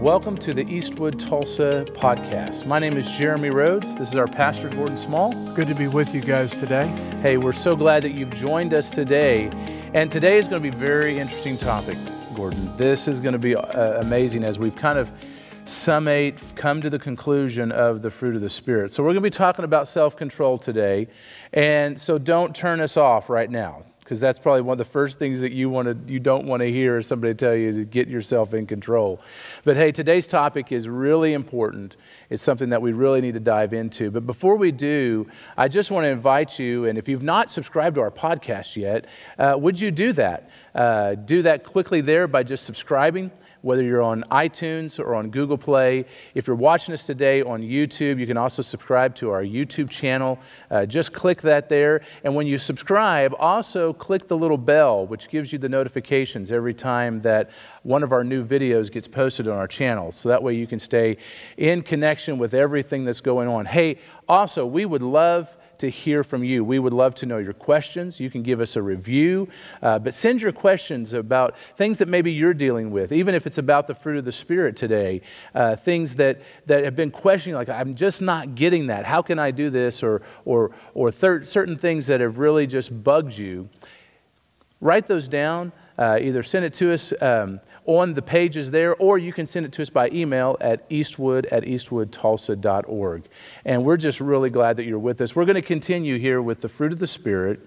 welcome to the Eastwood Tulsa podcast. My name is Jeremy Rhodes. This is our pastor, Gordon Small. Good to be with you guys today. Hey, we're so glad that you've joined us today. And today is going to be a very interesting topic, Gordon. This is going to be uh, amazing as we've kind of summate, come to the conclusion of the fruit of the Spirit. So, we're going to be talking about self control today. And so, don't turn us off right now because that's probably one of the first things that you want to you don't want to hear is somebody tell you to get yourself in control. But hey, today's topic is really important. It's something that we really need to dive into. But before we do, I just want to invite you, and if you've not subscribed to our podcast yet, uh, would you do that? Uh, do that quickly there by just subscribing whether you're on iTunes or on Google Play. If you're watching us today on YouTube, you can also subscribe to our YouTube channel. Uh, just click that there. And when you subscribe, also click the little bell, which gives you the notifications every time that one of our new videos gets posted on our channel. So that way you can stay in connection with everything that's going on. Hey, also, we would love to hear from you. We would love to know your questions. You can give us a review, uh, but send your questions about things that maybe you're dealing with, even if it's about the fruit of the Spirit today, uh, things that, that have been questioning, like, I'm just not getting that. How can I do this? Or, or, or thir- certain things that have really just bugged you. Write those down. Uh, either send it to us um, on the pages there, or you can send it to us by email at eastwood at eastwoodtulsa.org. And we're just really glad that you're with us. We're going to continue here with the fruit of the Spirit,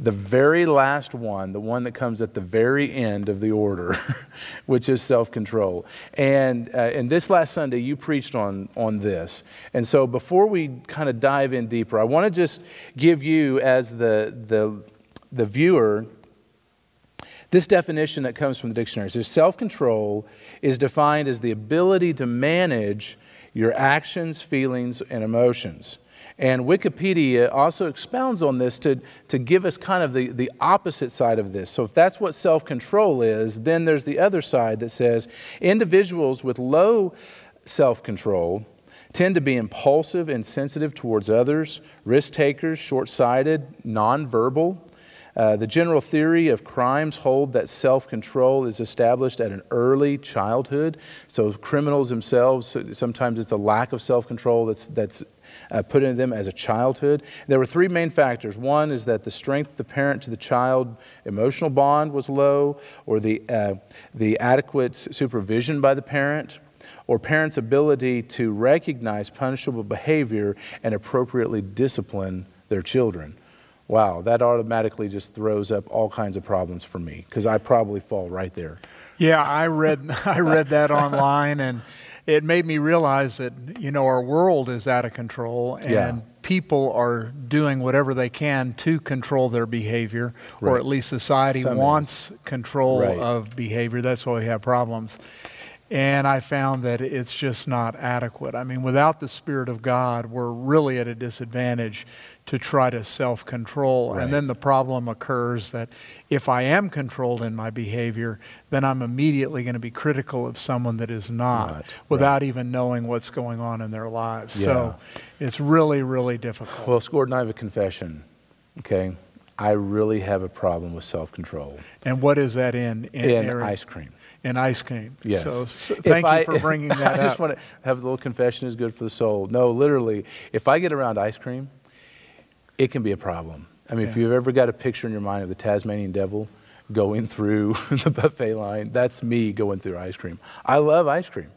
the very last one, the one that comes at the very end of the order, which is self control. And, uh, and this last Sunday, you preached on, on this. And so before we kind of dive in deeper, I want to just give you, as the, the, the viewer, this definition that comes from the dictionary says self control is defined as the ability to manage your actions, feelings, and emotions. And Wikipedia also expounds on this to, to give us kind of the, the opposite side of this. So, if that's what self control is, then there's the other side that says individuals with low self control tend to be impulsive and sensitive towards others, risk takers, short sighted, nonverbal, uh, the general theory of crimes hold that self control is established at an early childhood. So, criminals themselves, sometimes it's a lack of self control that's, that's uh, put into them as a childhood. There were three main factors. One is that the strength of the parent to the child emotional bond was low, or the, uh, the adequate supervision by the parent, or parents' ability to recognize punishable behavior and appropriately discipline their children wow, that automatically just throws up all kinds of problems for me because I probably fall right there. Yeah, I read I read that online and it made me realize that you know our world is out of control and yeah. people are doing whatever they can to control their behavior right. or at least society Some wants is. control right. of behavior that's why we have problems and I found that it's just not adequate. I mean, without the Spirit of God, we're really at a disadvantage to try to self control. Right. And then the problem occurs that if I am controlled in my behavior, then I'm immediately going to be critical of someone that is not right. without right. even knowing what's going on in their lives. Yeah. So it's really, really difficult. Well, Gordon, I have a confession. Okay. I really have a problem with self control. And what is that in? In, in ice cream and ice cream. Yes. So, so thank if you I, for bringing that I up. I just want to have a little confession is good for the soul. No, literally, if I get around ice cream, it can be a problem. I mean, yeah. if you've ever got a picture in your mind of the Tasmanian devil going through the buffet line, that's me going through ice cream. I love ice cream.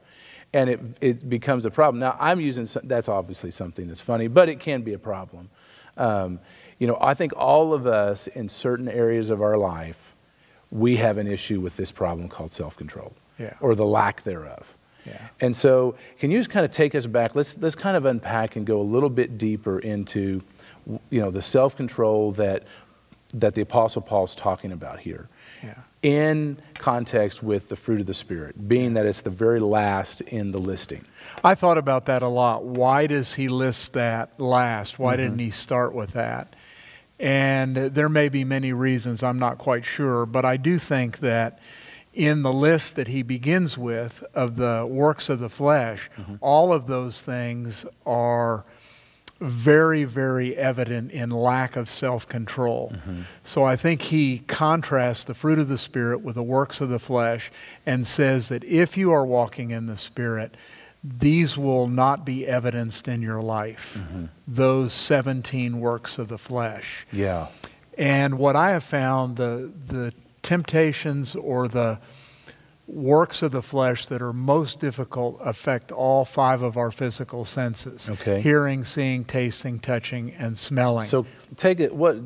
And it, it becomes a problem. Now, I'm using, that's obviously something that's funny, but it can be a problem. Um, you know, I think all of us in certain areas of our life we have an issue with this problem called self control yeah. or the lack thereof. Yeah. And so, can you just kind of take us back? Let's, let's kind of unpack and go a little bit deeper into you know, the self control that, that the Apostle Paul's talking about here. Yeah. In context with the fruit of the Spirit, being that it's the very last in the listing. I thought about that a lot. Why does he list that last? Why mm-hmm. didn't he start with that? And there may be many reasons, I'm not quite sure, but I do think that in the list that he begins with of the works of the flesh, mm-hmm. all of those things are very, very evident in lack of self control. Mm-hmm. So I think he contrasts the fruit of the Spirit with the works of the flesh and says that if you are walking in the Spirit, these will not be evidenced in your life. Mm-hmm. Those 17 works of the flesh. Yeah. And what I have found, the, the temptations or the works of the flesh that are most difficult affect all five of our physical senses okay. hearing, seeing, tasting, touching, and smelling. So take it, what,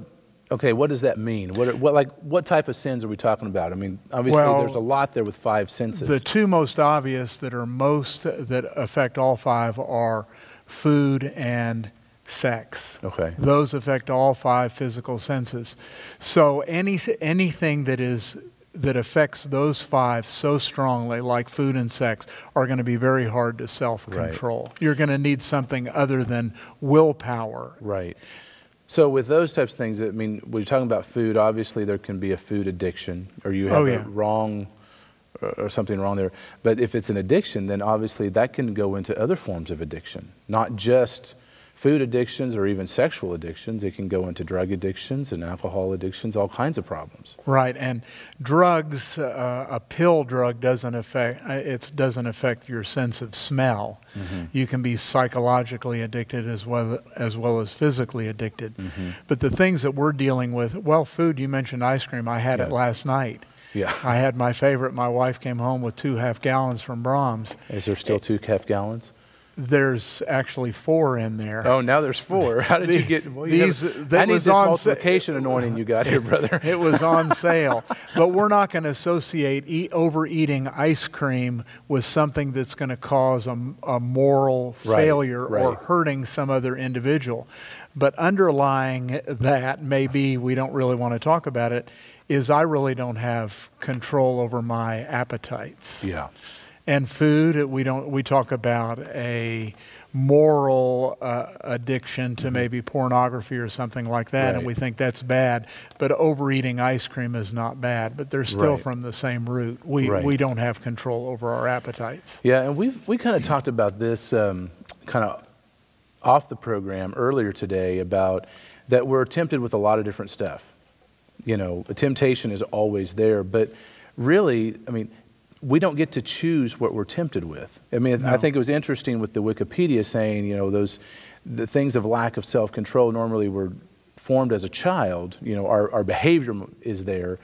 okay, what does that mean? What, what, like, what type of sins are we talking about? I mean, obviously well, there's a lot there with five senses. The two most obvious that are most, that affect all five are food and sex. Okay. Those affect all five physical senses. So any, anything that is that affects those five so strongly, like food and sex, are going to be very hard to self control. Right. You're going to need something other than willpower. Right. So with those types of things, I mean, when you're talking about food, obviously there can be a food addiction, or you have oh, yeah. a wrong or something wrong there. But if it's an addiction, then obviously that can go into other forms of addiction, not just food addictions or even sexual addictions. It can go into drug addictions and alcohol addictions, all kinds of problems. Right, and drugs, uh, a pill drug doesn't affect uh, it doesn't affect your sense of smell. Mm-hmm. You can be psychologically addicted as well as well as physically addicted. Mm-hmm. But the things that we're dealing with, well, food. You mentioned ice cream. I had yeah. it last night. Yeah. I had my favorite. My wife came home with two half gallons from Braum's. Is there still two half gallons? There's actually four in there. Oh, now there's four. How did the, you get well, you these? Never, I need this multiplication sa- anointing you got here, brother. it was on sale, but we're not going to associate eat, overeating ice cream with something that's going to cause a, a moral right, failure right. or hurting some other individual. But underlying that, maybe we don't really want to talk about it, is I really don't have control over my appetites. Yeah and food. We don't. We talk about a moral uh, addiction to mm-hmm. maybe pornography or something like that, right. and we think that's bad. But overeating ice cream is not bad. But they're still right. from the same root. We right. we don't have control over our appetites. Yeah, and we've we kind of talked about this um, kind of off the program earlier today about that we're tempted with a lot of different stuff. You know, a temptation is always there, but really, I mean we don't get to choose what we're tempted with. I mean, no. I think it was interesting with the Wikipedia saying, you know, those the things of lack of self control normally were formed as a child. You know, our, our behavior is there.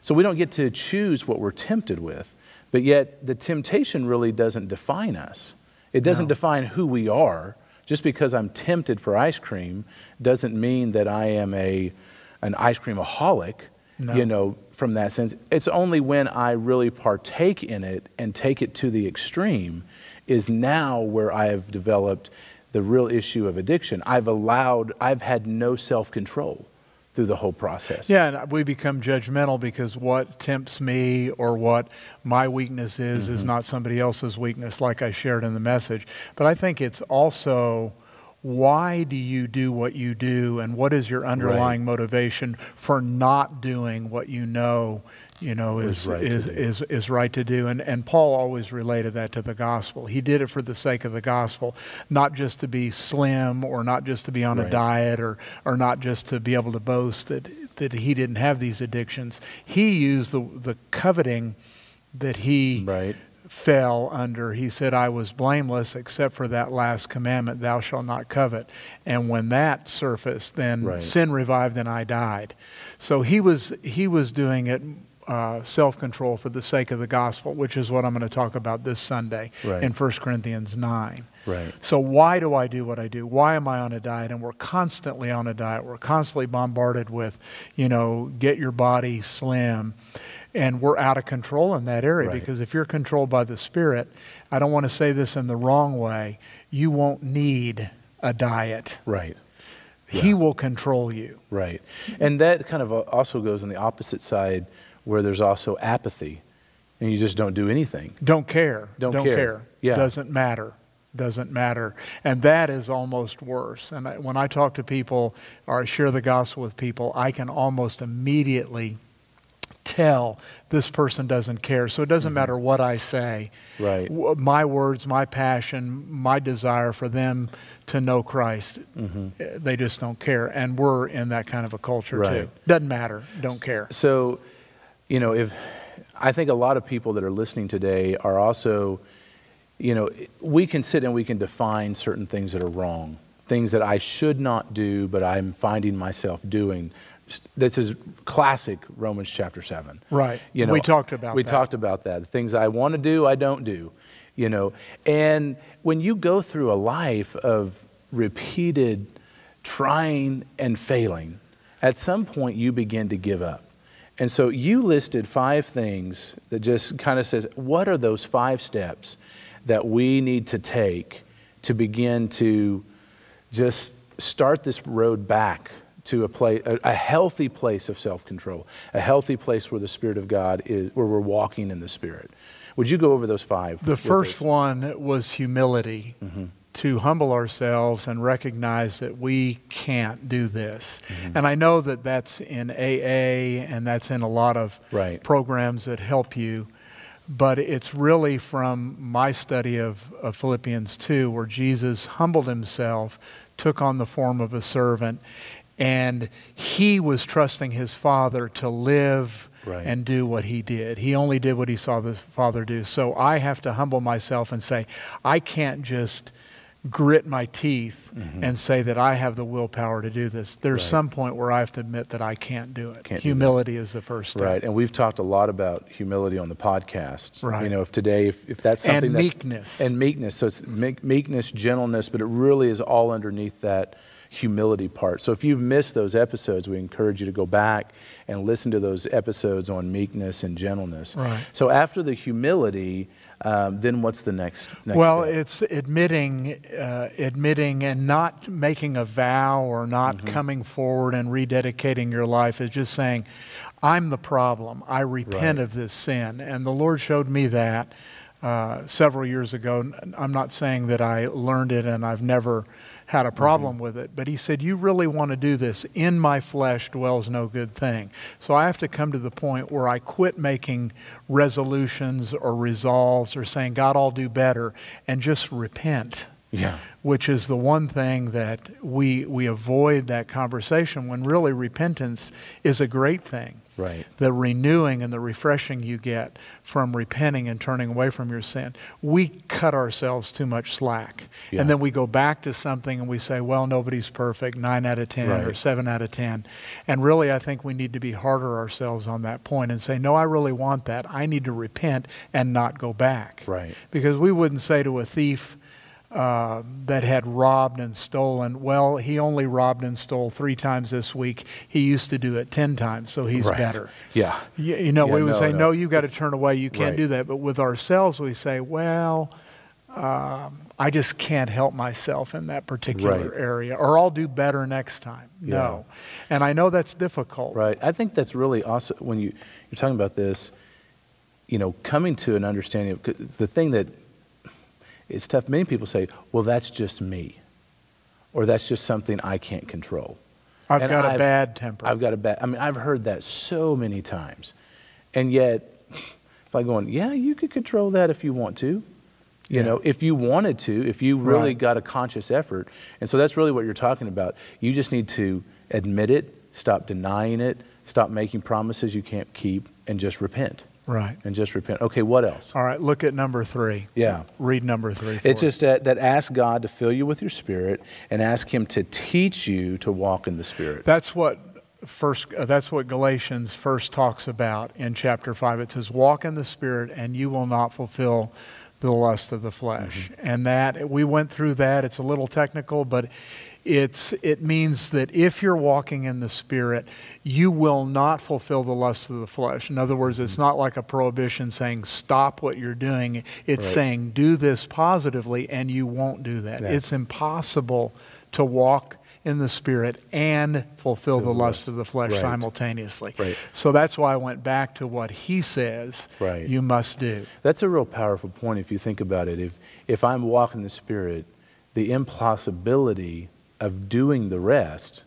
So we don't get to choose what we're tempted with. But yet, the temptation really doesn't define us. It doesn't no. define who we are. Just because I'm tempted for ice cream doesn't mean that I am a, an ice creamaholic. No. You know, from that sense. It's only when I really partake in it and take it to the extreme is now where I have developed the real issue of addiction. I've allowed, I've had no self control through the whole process. Yeah, and we become judgmental because what tempts me or what my weakness is mm-hmm. is not somebody else's weakness, like I shared in the message. But I think it's also why do you do what you do and what is your underlying right. motivation for not doing what you know you know is right is, is, is right to do? And and Paul always related that to the gospel. He did it for the sake of the gospel not just to be slim or not just to be on right. a diet or or not just to be able to boast that that he didn't have these addictions. He used the the coveting that he right fell under, he said, I was blameless except for that last commandment, thou shalt not covet. And when that surfaced, then right. sin revived and I died. So he was, he was doing it uh, self control for the sake of the gospel, which is what I'm going to talk about this Sunday right. in 1 Corinthians 9. Right. So, why do I do what I do? Why am I on a diet? And we're constantly on a diet. We're constantly bombarded with, you know, get your body slim and we're out of control in that area right. because if you're controlled by the Spirit, I don't want to say this in the wrong way, you won't need a diet. Right. Yeah. He will control you. Right. And that kind of also goes on the opposite side where there's also apathy and you just don't do anything. Don't care. Don't, don't care. care. Yeah. Doesn't matter. Doesn't matter. And that is almost worse. And I, when I talk to people or I share the gospel with people, I can almost immediately tell this person doesn't care. So it doesn't mm-hmm. matter what I say. Right. My words, my passion, my desire for them to know Christ, mm-hmm. Eh, they just don't care. And we're in that kind of a culture right. too. Doesn't matter. Don't care. So, you know, if I think a lot of people that are listening today are also, you know, we can sit and we can define certain things that are wrong, things that I should not do, but I'm finding myself doing this is classic Romans chapter 7. Right. You know, we talked about we that. talked about that. The things I want to do, I don't do. You know, and when you go through a life of repeated trying and failing, at some point you begin to give up. And so you listed five things that just kind of says, what are those five steps that we need to take to begin to just start this road back to a, place, a, a healthy place of self control, a healthy place where the Spirit of God is, where we're walking in the Spirit. Would you go over those five? The first us? one was humility. Mm-hmm. To humble ourselves and recognize that we can't do this. Mm-hmm. And I know that that's in AA and that's in a lot of right. programs that help you but it's really from my study of, of, Philippians 2, where Jesus humbled himself, took on the form of a servant, and he was trusting his father to live right. and do what he did. He only did what he saw the father do. So I have to humble myself and say, I can't just grit my teeth mm-hmm. and say that I have the willpower to do this. There's right. some point where I have to admit that I can't do it. Can't humility do is the first step. Right, and we've talked a lot about humility on the podcast. Right. You know, if today, if, if that's something and that's... meekness. And meekness. So it's meekness, gentleness, but it really is all underneath that humility part. So if you've missed those episodes, we encourage you to go back and listen to those episodes on meekness and gentleness. Right. So after the humility, um, then what's the next? next well, step? it's admitting, uh, admitting, and not making a vow or not mm-hmm. coming forward and rededicating your life. Is just saying, "I'm the problem. I repent right. of this sin," and the Lord showed me that. Uh, several years ago. I'm not saying that I learned it and I've never had a problem mm-hmm. with it. But he said, You really want to do this. In my flesh dwells no good thing. So I have to come to the point where I quit making resolutions or resolves or saying, God, I'll do better, and just repent. Yeah. Which is the one thing that we, we avoid that conversation when really repentance is a great thing. Right. The renewing and the refreshing you get from repenting and turning away from your sin. We cut ourselves too much slack. Yeah. And then we go back to something and we say, well, nobody's perfect, 9 out of 10 right. or 7 out of 10. And really, I think we need to be harder ourselves on that point and say, no, I really want that. I need to repent and not go back. Right. Because we wouldn't say to a thief, uh, that had robbed and stolen. Well, he only robbed and stole three times this week. He used to do it ten times, so he's right. better. Yeah. You, you know, yeah, we would no, say, no, no you got to turn away. You can't right. do that. But with ourselves, we say, well, um, I just can't help myself in that particular right. area, or I'll do better next time. Yeah. No. And I know that's difficult. Right. I think that's really awesome when you, you're talking about this, you know, coming to an understanding of the thing that it's tough. Many people say, well, that's just me, or that's just something I can't control. I've and got I've, a bad temper. I've got a bad, I mean, I've heard that so many times. And yet, it's like going, yeah, you could control that if you want to. You yeah. know, if you wanted to, if you really right. got a conscious effort. And so that's really what you're talking about. You just need to admit it, stop denying it, stop making promises you can't keep, and just repent. Right. And just repent. Okay, what else? All right, look at number three. Yeah. Read number three. It's just that, that ask God to fill you with your spirit and ask Him to teach you to walk in the spirit. That's what first uh, that's what galatians first talks about in chapter 5 it says walk in the spirit and you will not fulfill the lust of the flesh mm-hmm. and that we went through that it's a little technical but it's, it means that if you're walking in the Spirit, you will not fulfill the lust of the flesh. In other words, it's not like a prohibition saying stop what you're doing. It's right. saying do this positively and you won't do that. Yeah. It's impossible to walk in the Spirit and fulfill the lust of the flesh right. simultaneously. Right. So that's why I went back to what he says right. you must do. That's a real powerful point if you think about it. If, if I'm walking the Spirit, the impossibility of doing the rest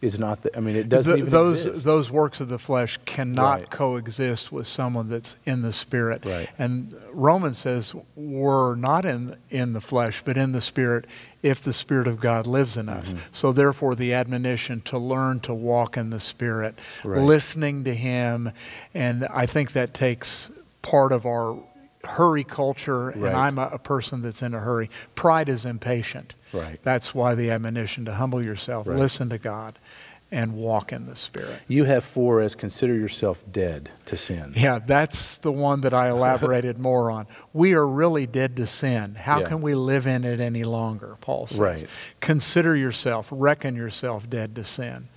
is not the, I mean, it doesn't Th- even those exist. those works of the flesh cannot Right. coexist with someone that's in the spirit. Right. And Romans says we're not in in the flesh, but in the spirit, if the spirit of God lives in us. Mm-hmm. So therefore, the admonition to learn to walk in the spirit, Right. listening to Him, and I think that takes part of our hurry culture. Right. And I'm a, a person that's in a hurry. Pride is impatient. Right. That's why the admonition to humble yourself, Right. listen to God, and walk in the Spirit. You have four as consider yourself dead to sin. Yeah, that's the one that I elaborated more on. We are really dead to sin. How Yeah. can we live in it any longer? Paul says. Right. Consider yourself, reckon yourself dead to sin.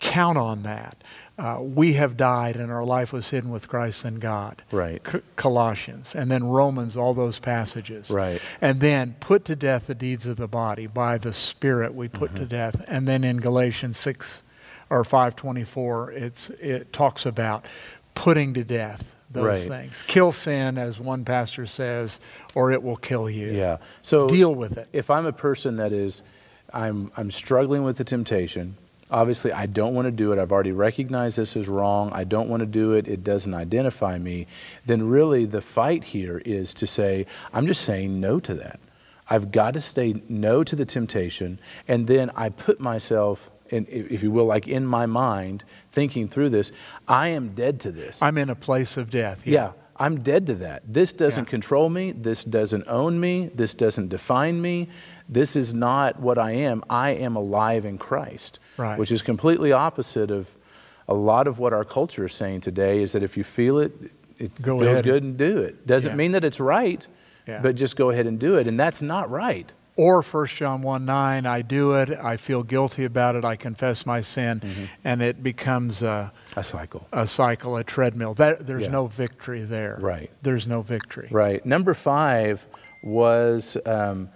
Count on that. Uh, we have died and our life was hidden with Christ in God. Right. C- Colossians, and then Romans, all those passages. Right. And then put to death the deeds of the body. By the Spirit we put Mm-hmm. to death. And then in Galatians 6 or 524, it's, it talks about putting to death those Right. things. Kill sin, as one pastor says, or it will kill you. Yeah. So Deal with it. if I'm a person that is, I'm, I'm struggling with the temptation, obviously I don't want to do it. I've already recognized this is wrong. I don't want to do it. It doesn't identify me. Then really the fight here is to say, I'm just saying no to that. I've got to say no to the temptation. And then I put myself, in, if you will, like in my mind, thinking through this, I am dead to this. I'm in a place of death. Yeah, I'm dead to that. This doesn't Yeah. control me. This doesn't own me. This doesn't define me. This is not what I am. I am alive in Christ, Right. which is completely opposite of a lot of what our culture is saying today is that if you feel it, it Go feels ahead good and do it. Doesn't Yeah. mean that it's right, Yeah. but just go ahead and do it. And that's not right. Or 1 John 1 9, I do it, I feel guilty about it, I confess my sin, Mm-hmm. and it becomes a, A cycle. a cycle, a treadmill. That, there's Yeah. no victory there. Right. There's no victory. Right. Number five was um,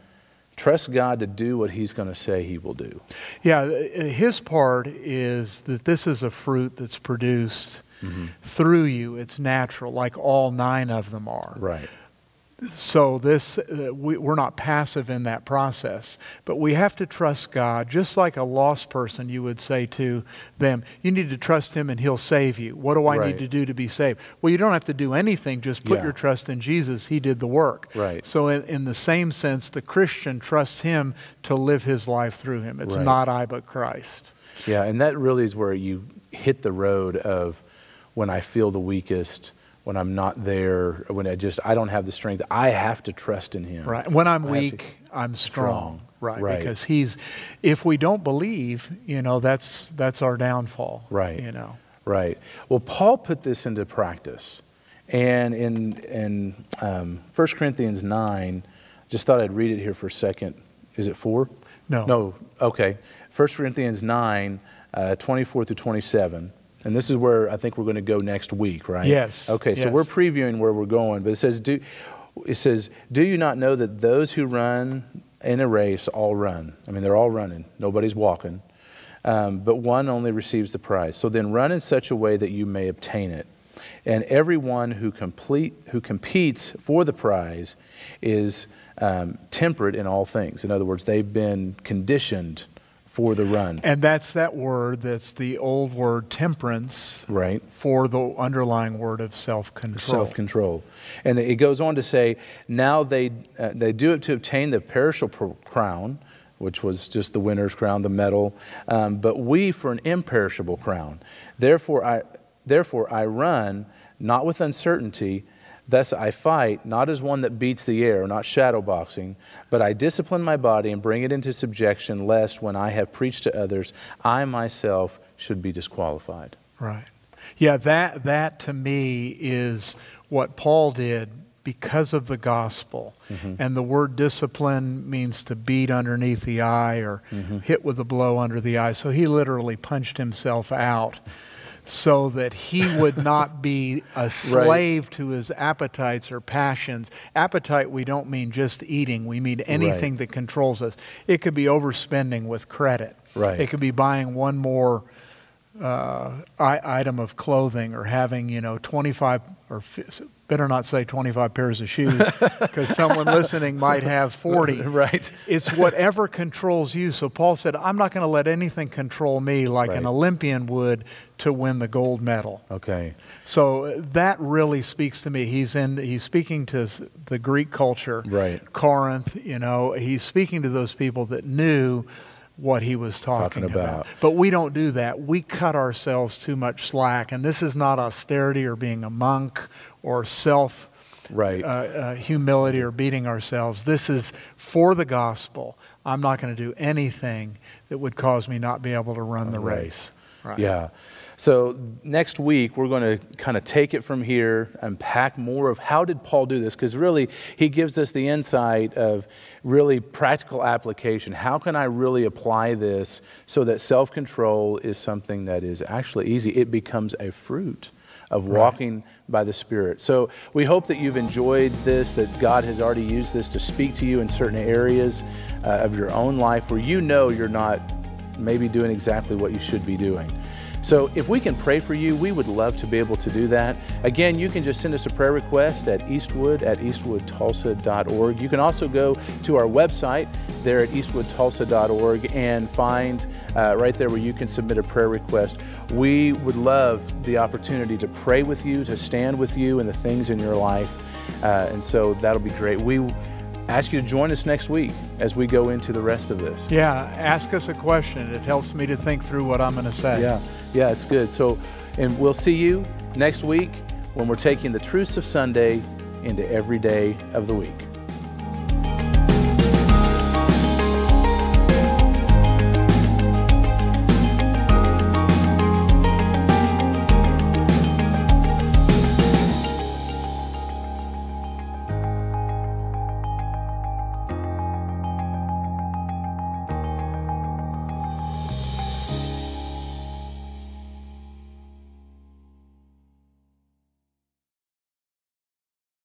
trust God to do what He's going to say He will do. Yeah, his part is that this is a fruit that's produced Mm-hmm. through you. It's natural, like all nine of them are. Right. So this, uh, we, we're not passive in that process, but we have to trust God. Just like a lost person, you would say to them, "You need to trust Him, and He'll save you." What do I Right. need to do to be saved? Well, you don't have to do anything. Just put Yeah. your trust in Jesus. He did the work. Right. So, in, in the same sense, the Christian trusts Him to live his life through Him. It's Right. not I, but Christ. Yeah, and that really is where you hit the road of when I feel the weakest, when I'm not there, when I just I don't have the strength. I have to trust in Him. Right. When I'm I have to- weak, I'm strong. Strong. Right. Right. Because He's. If we don't believe, you know, that's that's our downfall. Right. You know. Right. Well, Paul put this into practice, and in in um, 1 Corinthians nine, just thought I'd read it here for a second. Is it four? No. No. Okay. 1 Corinthians nine, uh, 24 through 27. And this is where I think we're going to go next week, right? Yes, Okay, so we're previewing where we're going, but it says, "Do it says, do you not know that those who run in a race all run? I mean, they're all running. Nobody's walking, um, but one only receives the prize. So then, run in such a way that you may obtain it. And everyone who complete who competes for the prize is um, temperate in all things. In other words, they've been conditioned for the run, And that's that word that's the old word temperance right? for the underlying word of self control. self control. And it goes on to say, now they, uh, they do it to obtain the perishable crown, which was just the winner's crown, the medal, um, but we for an imperishable crown. Therefore I, therefore I run, not with uncertainty. Thus I fight, not as one that beats the air, not shadow boxing, but I discipline my body and bring it into subjection, lest when I have preached to others, I myself should be disqualified. Right. Yeah, that, that to me is what Paul did because of the gospel. Mm-hmm. And the word discipline means to beat underneath the eye or hit with a blow under the eye. So he literally punched himself out so that he would not be a slave to his appetites or passions. Appetite, we don't mean just eating, we mean anything that controls us. It could be overspending with credit, Right. it could be buying one more uh, item of clothing or having, you know, 25 or better not say 25 pairs of shoes because someone listening might have 40. Right. It's whatever controls you. So Paul said, I'm not going to let anything control me like right. an Olympian would to win the gold medal. Okay. So uh, that really speaks to me. He's in he's speaking to the Greek culture. Right. Corinth, you know, he's speaking to those people that knew what he was talking, talking about. about. But we don't do that. We cut ourselves too much slack. And this is not austerity or being a monk or self right. Uh, uh, humility or beating ourselves. This is for the gospel. I'm not going to do anything that would cause me not be able to run the right. race. Right. Yeah. So next week, we're going to kind of take it from here, unpack more of how did Paul do this? Because really, he gives us the insight of really practical application. How can I really apply this so that self control is something that is actually easy? It becomes a fruit of walking right. by the Spirit. So we hope that you've enjoyed this, that God has already used this to speak to you in certain areas uh, of your own life where you know you're not maybe doing exactly what you should be doing. So if we can pray for you, we would love to be able to do that. Again, you can just send us a prayer request at eastwood at eastwoodtulsa.org. You can also go to our website there at eastwoodtulsa.org and find uh, right there where you can submit a prayer request. We would love the opportunity to pray with you, to stand with you in the things in your life. Uh, and so that'll be great. We ask you to join us next week as we go into the rest of this. Yeah, ask us a question. It helps me to think through what I'm going to say. Yeah, yeah, it's good. So, and we'll see you next week when we're taking the truths of Sunday into every day of the week.